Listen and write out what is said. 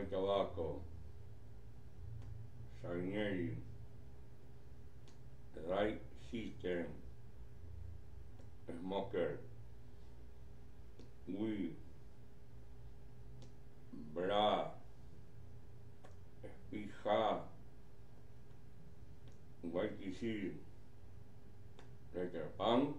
like ovako, Sarnieri, the right system, smoker, we, bra, pija, white like record punk,